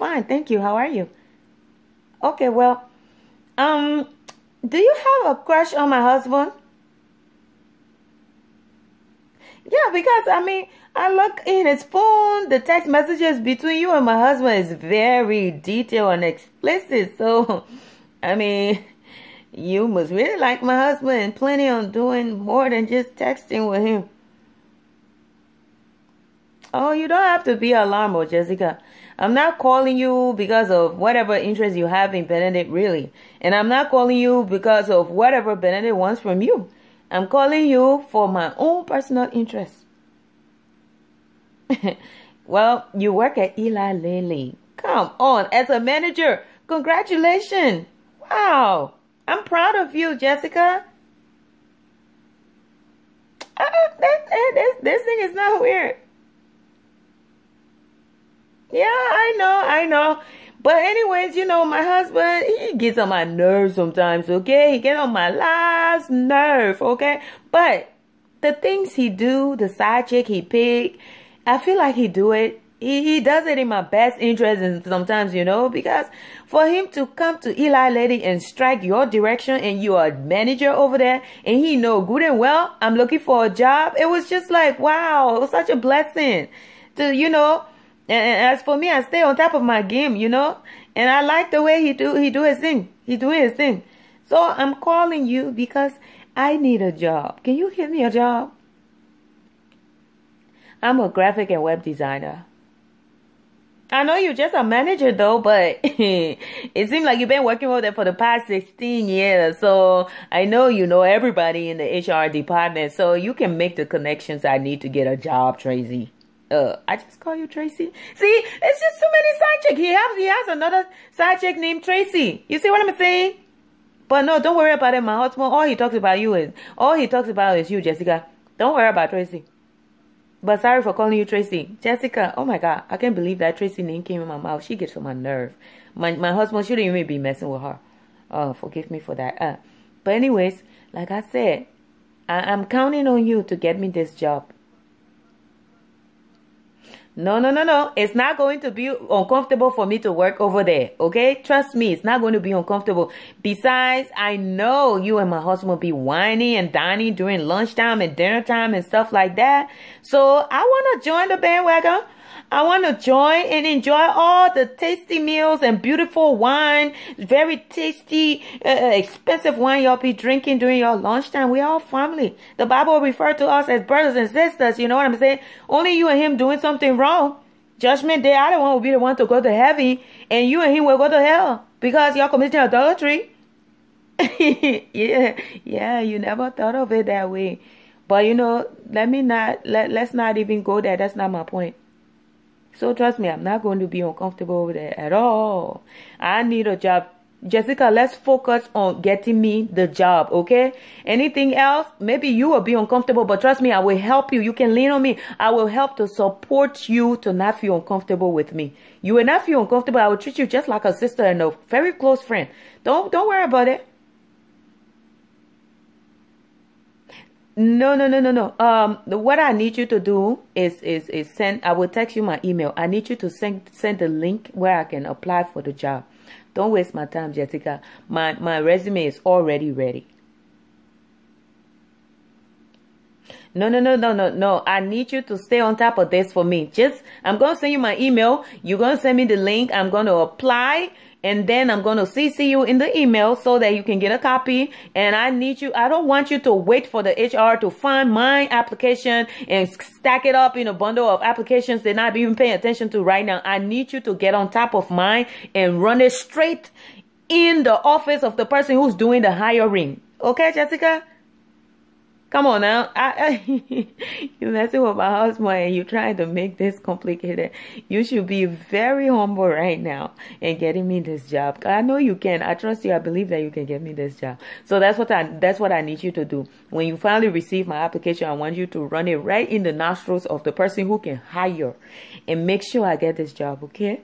fine. Thank you. How are you? Okay, well, um, do you have a crush on my husband? Yeah, because I mean, I look in his phone, the text messages between you and my husband is very detailed and explicit. So, I mean, you must really like my husband and planning on doing more than just texting with him. Oh, you don't have to be alarmed, Jessica. I'm not calling you because of whatever interest you have in Benedict, really. And I'm not calling you because of whatever Benedict wants from you. I'm calling you for my own personal interest. well, you work at Eli Lilly. Come on, as a manager, congratulations. Wow, I'm proud of you, Jessica. Uh, that, that, this, this thing is not weird. Yeah, I know, I know. But anyways, you know, my husband, he gets on my nerves sometimes, okay? He gets on my last nerve, okay? But the things he do, the side chick he pick, I feel like he do it. He, he does it in my best interest and sometimes, you know, because for him to come to Eli Lilly and strike your direction and you are manager over there and he know good and well I'm looking for a job, it was just like, wow, it was such a blessing to, you know, and, as for me, I stay on top of my game, you know. And I like the way he do he do his thing. He doing his thing. So I'm calling you because I need a job. Can you give me a job? I'm a graphic and web designer. I know you're just a manager though, but it seems like you've been working with them for the past 16 years. So I know you know everybody in the HR department. So you can make the connections I need to get a job, Tracy. Uh, I just call you Tracy. See, it's just too many side chick. He has he has another side chick named Tracy. You see what I'm saying? But no, don't worry about it, my husband. All he talks about you is all he talks about is you, Jessica. Don't worry about Tracy. But sorry for calling you Tracy. Jessica, oh my god, I can't believe that Tracy name came in my mouth. She gets on my nerve. My my husband shouldn't even be messing with her. Oh, forgive me for that. Uh, but anyways, like I said, I, I'm counting on you to get me this job. No, no, no, no. It's not going to be uncomfortable for me to work over there. Okay? Trust me, it's not going to be uncomfortable. Besides, I know you and my husband will be whining and dining during lunchtime and dinner time and stuff like that. So I want to join the bandwagon. I want to join and enjoy all the tasty meals and beautiful wine, very tasty, uh, uh, expensive wine y'all be drinking during your lunchtime. We all family. The Bible refer to us as brothers and sisters. You know what I'm saying? Only you and him doing something wrong. Judgment day, I don't want to be the one to go to heaven, and you and him will go to hell because y'all committing adultery. yeah, yeah, you never thought of it that way. But you know, let me not let let's not even go there. That's not my point. So trust me, I'm not going to be uncomfortable over there at all. I need a job. Jessica, let's focus on getting me the job, okay? Anything else, maybe you will be uncomfortable, but trust me, I will help you. You can lean on me. I will help to support you to not feel uncomfortable with me. You will not feel uncomfortable. I will treat you just like a sister and a very close friend. Don't don't worry about it. No, no, no, no, no. Um, what I need you to do is is is send. I will text you my email. I need you to send send a link where I can apply for the job. Don't waste my time, Jessica. My my resume is already ready. No, no, no, no, no, no. I need you to stay on top of this for me. Just, I'm going to send you my email. You're going to send me the link. I'm going to apply and then I'm going to CC you in the email so that you can get a copy. And I need you, I don't want you to wait for the HR to find my application and stack it up in a bundle of applications they're not even paying attention to right now. I need you to get on top of mine and run it straight in the office of the person who's doing the hiring. Okay, Jessica? Come on now. I, I, you're messing with my husband and you're trying to make this complicated. You should be very humble right now and getting me this job. I know you can. I trust you. I believe that you can get me this job. So that's what I, that's what I need you to do. When you finally receive my application, I want you to run it right in the nostrils of the person who can hire and make sure I get this job. Okay?